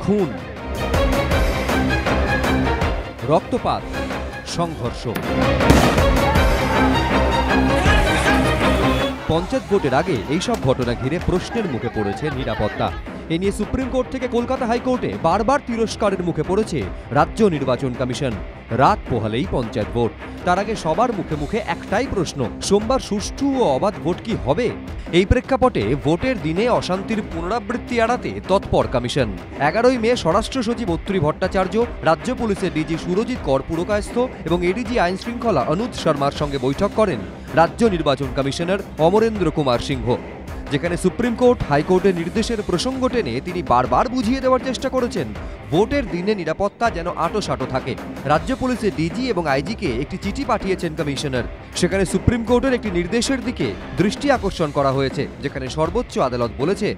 খুন। রক্তপাত, সংঘর্ষ। পঞ্চায়েত ভোটের আগে এইসব ঘটনা ঘিরে প্রশ্নের মুখে পড়েছে নিরাপত্তা। এ নিয়ে সুপ্রিম কোর্ট থেকে কলকাতা হাইকোর্টে বারবার তিরস্কারের মুখে পড়েছে রাজ্য নির্বাচন কমিশন। রাত পোহালেই পঞ্চায়েত ভোট। তার আগে সবার মুখে মুখে একটাই প্রশ্ন, সোমবার সুষ্ঠু ও অবাধ ভোট কি হবে? এই প্রেক্ষাপটে ভোটের দিনে অশান্তির পুনরাবৃত্তি এড়াতে তৎপর কমিশন। এগারোই মে স্বরাষ্ট্র সচিব অত্রি ভট্টাচার্য, রাজ্য পুলিশের ডিজি সুরজিৎ কর পুরকায়স্থ এবং এডিজি আইন শৃঙ্খলা অনুজ শর্মার সঙ্গে বৈঠক করেন রাজ্য নির্বাচন কমিশনার অমরেন্দ্র কুমার সিংহ। যেখানে সুপ্রিম কোর্ট, হাইকোর্টের নির্দেশের প্রসঙ্গ টেনে তিনি বারবার বুঝিয়ে দেওয়ার চেষ্টা করেছেন। ভোটের দিনে নিরাপত্তা যেন আটোসাটো থাকে। রাজ্য পুলিশের ডিজি এবং আইজিকে একটি চিঠি পাঠিয়েছেন কমিশনার। সেখানে সুপ্রিম কোর্টের একটি নির্দেশের দিকে দৃষ্টি আকর্ষণ করা হয়েছে, যেখানে সর্বোচ্চ আদালত বলেছে,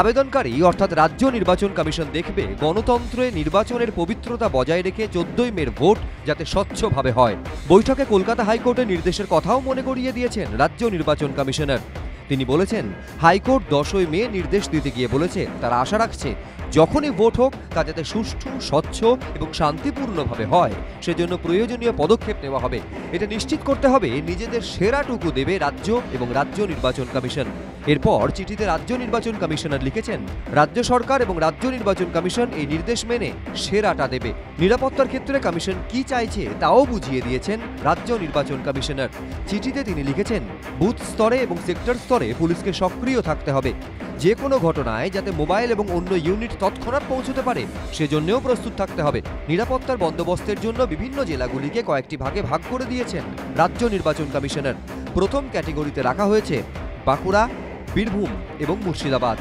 আবেদনকারী অর্থাৎ রাজ্য নির্বাচন কমিশন দেখবে গণতন্ত্রে নির্বাচনের পবিত্রতা বজায় রেখে চোদ্দই মের ভোট যাতে স্বচ্ছভাবে হয়। বৈঠকে কলকাতা হাইকোর্টের নির্দেশের কথাও মনে করিয়ে দিয়েছেন রাজ্য নির্বাচন কমিশনার। তিনি বলেছেন, হাইকোর্ট দশই মে নির্দেশ দিতে গিয়ে বলেছে, তারা আশা রাখছে যখনই ভোট হোক, তা যাতে সুষ্ঠু, স্বচ্ছ এবং শান্তিপূর্ণভাবে হয়, সেজন্য প্রয়োজনীয় পদক্ষেপ নেওয়া হবে। এটা নিশ্চিত করতে হবে, নিজেদের সেরাটুকু দেবে রাজ্য এবং রাজ্য নির্বাচন কমিশন। এরপর চিঠিতে রাজ্য নির্বাচন কমিশনার লিখেছেন, রাজ্য সরকার এবং রাজ্য নির্বাচন কমিশন এই নির্দেশ মেনে সেরাটা দেবে। নিরাপত্তার ক্ষেত্রে কমিশন কি চাইছে তাও বুঝিয়ে দিয়েছেন রাজ্য নির্বাচন কমিশনার। চিঠিতে তিনি লিখেছেন, বুথ স্তরে এবং সেক্টর স্তরে পুলিশকে সক্রিয় থাকতে হবে। যে কোনো ঘটনায় যাতে মোবাইল এবং অন্য ইউনিট তৎক্ষণাৎ পৌঁছতে পারে, সেজন্যও প্রস্তুত থাকতে হবে। নিরাপত্তার বন্দোবস্তের জন্য বিভিন্ন জেলাগুলিকে কয়েকটি ভাগে ভাগ করে দিয়েছেন রাজ্য নির্বাচন কমিশনার। প্রথম ক্যাটেগরিতে রাখা হয়েছে বাঁকুড়া, বীরভূম এবং মুর্শিদাবাদ।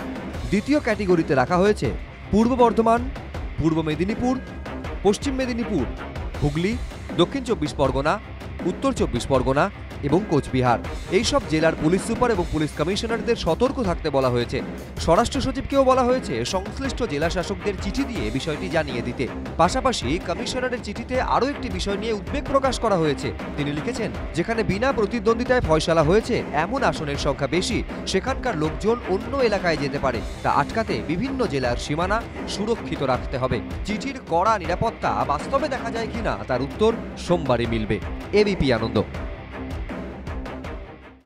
দ্বিতীয় ক্যাটেগরিতে রাখা হয়েছে পূর্ব বর্ধমান, পূর্ব মেদিনীপুর, পশ্চিম মেদিনীপুর, হুগলি, দক্ষিণ চব্বিশ পরগনা, উত্তর চব্বিশ পরগনা এবং কোচবিহার। এইসব জেলার পুলিশ সুপার এবং পুলিশ কমিশনারদের সতর্ক থাকতে বলা হয়েছে। স্বরাষ্ট্র সচিবকেও বলা হয়েছে, সংশ্লিষ্ট জেলা শাসকদের চিঠি দিয়ে বিষয়টি জানিয়ে দিতে। পাশাপাশি কমিশনারের চিঠিতে আরও একটি বিষয় নিয়ে উদ্বেগ প্রকাশ করা হয়েছে। তিনি লিখেছেন, যেখানে বিনা প্রতিদ্বন্দ্বিতায় ফয়সালা হয়েছে, এমন আসনের সংখ্যা বেশি, সেখানকার লোকজন অন্য এলাকায় যেতে পারে। তা আটকাতে বিভিন্ন জেলার সীমানা সুরক্ষিত রাখতে হবে। চিঠির কড়া নিরাপত্তা বাস্তবে দেখা যায় কিনা, তার উত্তর সোমবারই মিলবে। এবিপি আনন্দ।